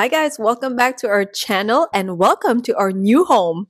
Hi guys, welcome back to our channel and welcome to our new home.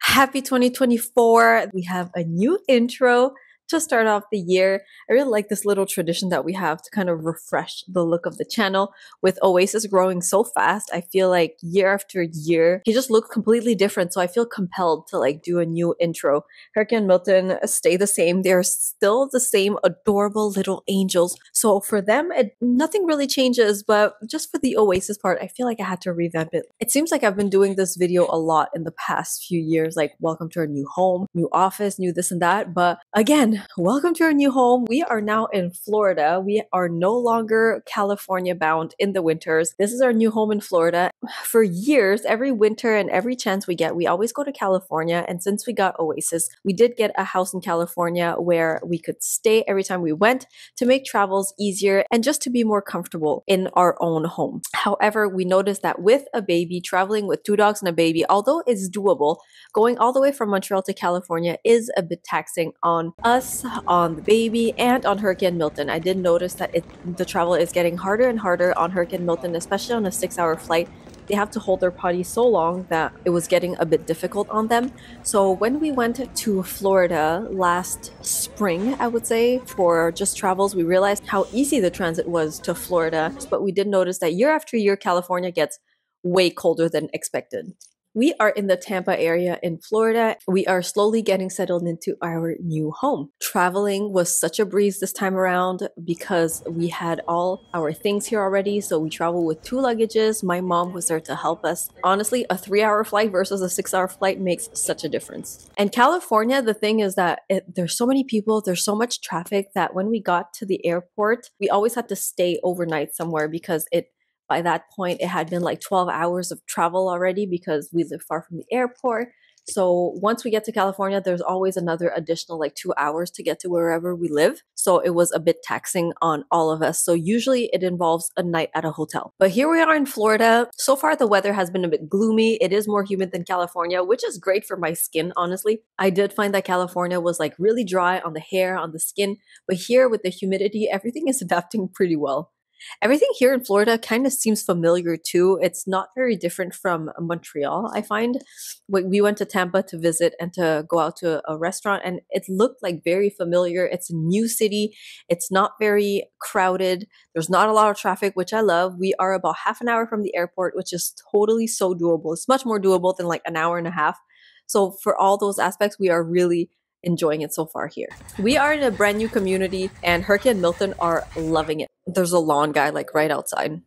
Happy 2024. We have a new intro to start off the year. I really like this little tradition that we have to kind of refresh the look of the channel. With Oasis growing so fast, I feel like year after year, he just looks completely different. So I feel compelled to like do a new intro. Herky and Milton stay the same. They're still the same adorable little angels. So for them, it, nothing really changes, but just for the Oasis part, I feel like I had to revamp it. It seems like I've been doing this video a lot in the past few years, like welcome to our new home, new office, new this and that. But again, welcome to our new home. We are now in Florida. We are no longer California bound in the winters. This is our new home in Florida. For years, every winter and every chance we get, we always go to California. And since we got Oasis, we did get a house in California where we could stay every time we went to make travels easier and just to be more comfortable in our own home. However, we noticed that with a baby, traveling with two dogs and a baby, although it's doable, going all the way from Montreal to California is a bit taxing on us on the baby, and on Herky and Milton. I did notice that it, the travel is getting harder and harder on Herky and Milton, especially on a six hour flight. They have to hold their potty so long that it was getting a bit difficult on them. So, when we went to Florida last spring, I would say, for just travels, we realized how easy the transit was to Florida. But we did notice that year after year, California gets way colder than expected. We are in the Tampa area in Florida. We are slowly getting settled into our new home. Traveling was such a breeze this time around because we had all our things here already. So we traveled with two luggages. My mom was there to help us. Honestly, a three hour flight versus a six hour flight makes such a difference. And California, the thing is that it, there's so many people, there's so much traffic that when we got to the airport, we always had to stay overnight somewhere because it by that point, it had been like 12 hours of travel already because we live far from the airport. So once we get to California, there's always another additional like two hours to get to wherever we live. So it was a bit taxing on all of us. So usually it involves a night at a hotel. But here we are in Florida. So far, the weather has been a bit gloomy. It is more humid than California, which is great for my skin, honestly. I did find that California was like really dry on the hair, on the skin. But here with the humidity, everything is adapting pretty well. Everything here in Florida kind of seems familiar too. It's not very different from Montreal, I find. We went to Tampa to visit and to go out to a restaurant, and it looked like very familiar. It's a new city, it's not very crowded, there's not a lot of traffic, which I love. We are about half an hour from the airport, which is totally so doable. It's much more doable than like an hour and a half. So, for all those aspects, we are really enjoying it so far here. We are in a brand new community, and Herky and Milton are loving it. There's a lawn guy like right outside.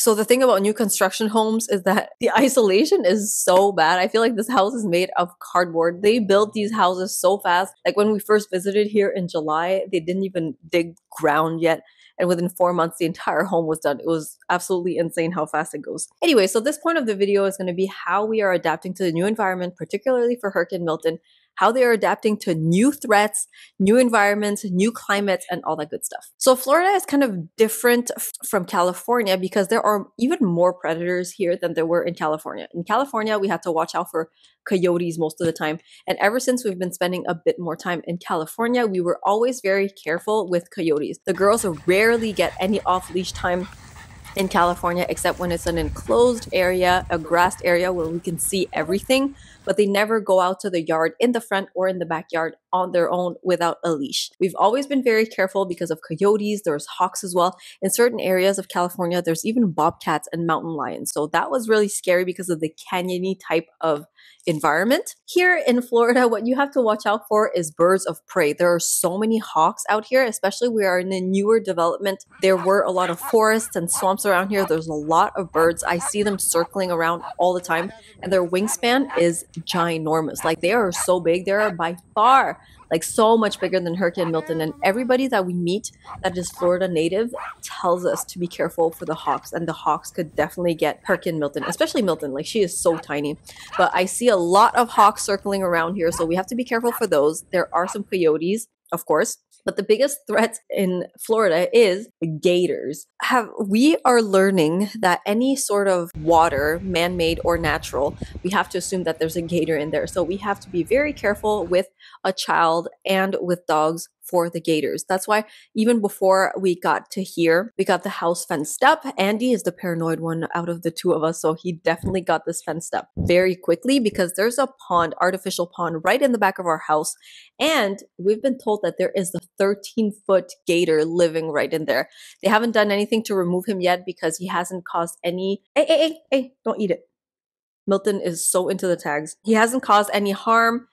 So the thing about new construction homes is that the isolation is so bad. I feel like this house is made of cardboard. They built these houses so fast. Like when we first visited here in July, they didn't even dig ground yet and within four months the entire home was done. It was absolutely insane how fast it goes. Anyway so this point of the video is going to be how we are adapting to the new environment particularly for herky and milton how they are adapting to new threats, new environments, new climates, and all that good stuff. So, Florida is kind of different f- from California because there are even more predators here than there were in California. In California, we had to watch out for coyotes most of the time. And ever since we've been spending a bit more time in California, we were always very careful with coyotes. The girls rarely get any off leash time in California, except when it's an enclosed area, a grassed area where we can see everything but they never go out to the yard in the front or in the backyard on their own without a leash. We've always been very careful because of coyotes, there's hawks as well. In certain areas of California, there's even bobcats and mountain lions. So that was really scary because of the canyony type of environment. Here in Florida, what you have to watch out for is birds of prey. There are so many hawks out here, especially we are in a newer development. There were a lot of forests and swamps around here. There's a lot of birds. I see them circling around all the time, and their wingspan is ginormous. Like they are so big. They are by far like so much bigger than and Milton. And everybody that we meet that is Florida native tells us to be careful for the hawks. And the hawks could definitely get and Milton, especially Milton. Like she is so tiny. But I see a lot of hawks circling around here, so we have to be careful for those. There are some coyotes, of course. But the biggest threat in Florida is gators. Have we are learning that any sort of water, man-made or natural, we have to assume that there's a gator in there. So we have to be very careful with a child and with dogs for the gators. That's why even before we got to here, we got the house fenced up. Andy is the paranoid one out of the two of us, so he definitely got this fenced up very quickly because there's a pond, artificial pond right in the back of our house. And we've been told that there is a 13 foot gator living right in there. They haven't done anything to remove him yet because he hasn't caused any. Hey, hey, hey, hey, don't eat it. Milton is so into the tags. He hasn't caused any harm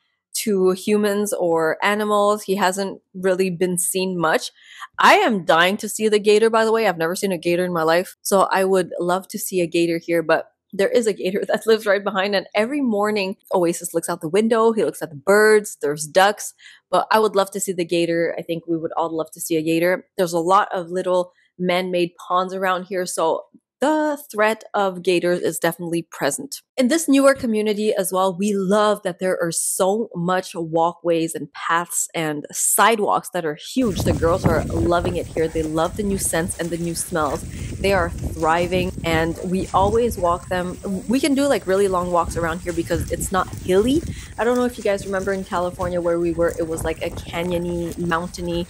to humans or animals. He hasn't really been seen much. I am dying to see the gator, by the way. I've never seen a gator in my life. So I would love to see a gator here, but there is a gator that lives right behind and every morning oasis looks out the window he looks at the birds there's ducks but i would love to see the gator i think we would all love to see a gator there's a lot of little man-made ponds around here so the threat of gators is definitely present. In this newer community as well, we love that there are so much walkways and paths and sidewalks that are huge. The girls are loving it here. They love the new scents and the new smells. They are thriving and we always walk them. We can do like really long walks around here because it's not hilly. I don't know if you guys remember in California where we were, it was like a canyony, mountainy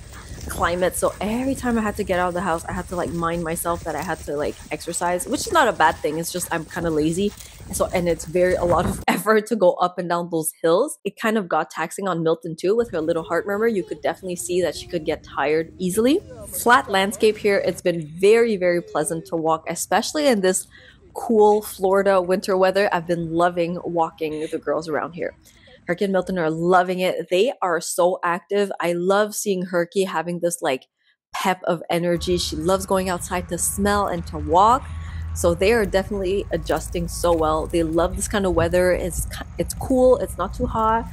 climate. So every time i had to get out of the house i had to like mind myself that i had to like exercise which is not a bad thing. It's just i'm kind of lazy. So and it's very a lot of effort to go up and down those hills. It kind of got taxing on milton too with her little heart murmur. You could definitely see that she could get tired easily. Flat landscape here. It's been very very pleasant to walk especially in this cool florida winter weather. I've been loving walking the girls around here Herky and Milton are loving it. They are so active. I love seeing Herky having this like pep of energy. She loves going outside to smell and to walk. So they are definitely adjusting so well. They love this kind of weather. It's it's cool. It's not too hot.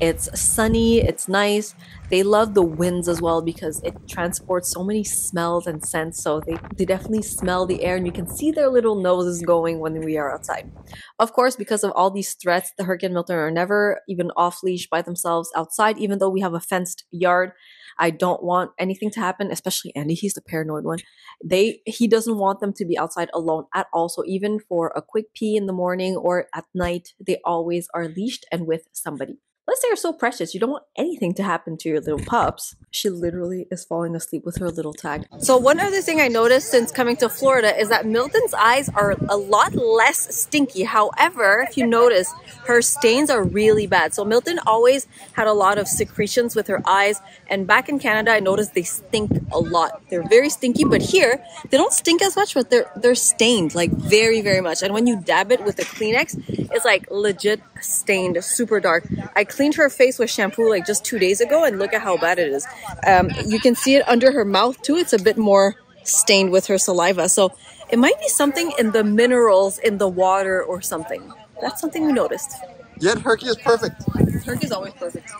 It's sunny. It's nice. They love the winds as well because it transports so many smells and scents. So they, they definitely smell the air and you can see their little noses going when we are outside. Of course, because of all these threats, the Herky and Milton are never even off leash by themselves outside, even though we have a fenced yard. I don't want anything to happen, especially Andy. He's the paranoid one. They he doesn't want them to be outside alone at all. So even for a quick pee in the morning or at night, they always are leashed and with somebody. Plus, they are so precious. You don't want anything to happen to your little pups. She literally is falling asleep with her little tag. So one other thing I noticed since coming to Florida is that Milton's eyes are a lot less stinky. However, if you notice, her stains are really bad. So Milton always had a lot of secretions with her eyes. And back in Canada, I noticed they stink a lot. They're very stinky, but here they don't stink as much, but they're they're stained like very, very much. And when you dab it with a Kleenex, it's like legit stained, super dark. I cleaned her face with shampoo like just two days ago and look at how bad it is. Um, you can see it under her mouth too. It's a bit more stained with her saliva. So it might be something in the minerals in the water or something. That's something we noticed. Yet Herky is perfect. Herky's always perfect.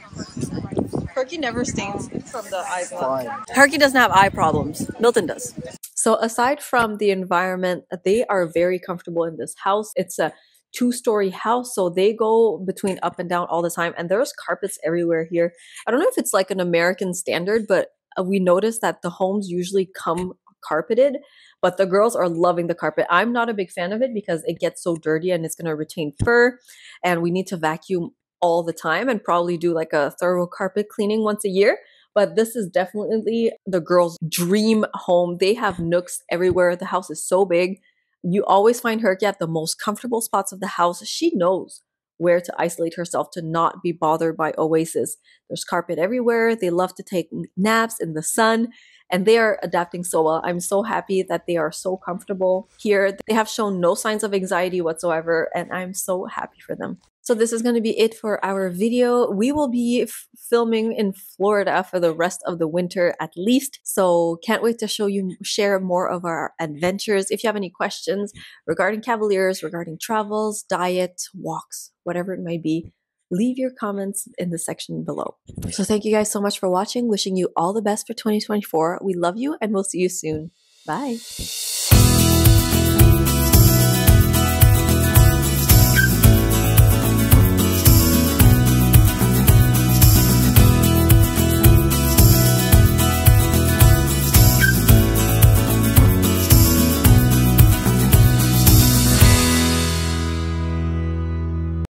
Herky never stains from the eye problem. Herky doesn't have eye problems. Milton does. So aside from the environment, they are very comfortable in this house. It's a two story house. So they go between up and down all the time. And there's carpets everywhere here. I don't know if it's like an American standard, but uh, we notice that the homes usually come carpeted, but the girls are loving the carpet. I'm not a big fan of it because it gets so dirty and it's going to retain fur. And we need to vacuum all the time and probably do like a thorough carpet cleaning once a year but this is definitely the girls' dream home. They have nooks everywhere. The house is so big. You always find her at the most comfortable spots of the house. She knows where to isolate herself to not be bothered by Oasis. There's carpet everywhere. They love to take naps in the sun and they are adapting so well. I'm so happy that they are so comfortable here. They have shown no signs of anxiety whatsoever and I'm so happy for them. So this is going to be it for our video. We will be filming in Florida for the rest of the winter at least. So can't wait to show you, share more of our adventures. If you have any questions regarding Cavaliers, regarding travels, diet, walks, whatever it might be, leave your comments in the section below. So thank you guys so much for watching. Wishing you all the best for 2024. We love you and we'll see you soon. Bye.